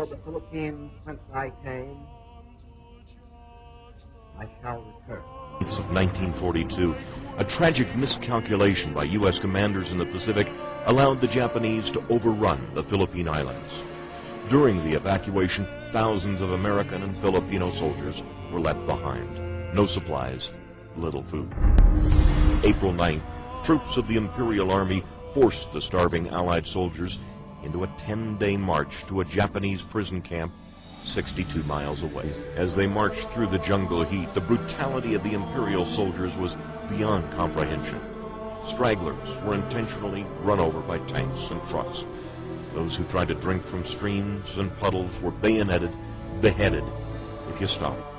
of the Philippines whence I came, I shall return. of 1942, a tragic miscalculation by U.S. commanders in the Pacific allowed the Japanese to overrun the Philippine Islands. During the evacuation, thousands of American and Filipino soldiers were left behind. No supplies, little food. April 9th, troops of the Imperial Army forced the starving Allied soldiers into a 10-day march to a Japanese prison camp 62 miles away. As they marched through the jungle heat, the brutality of the Imperial soldiers was beyond comprehension. Stragglers were intentionally run over by tanks and trucks. Those who tried to drink from streams and puddles were bayoneted, beheaded, if you stopped.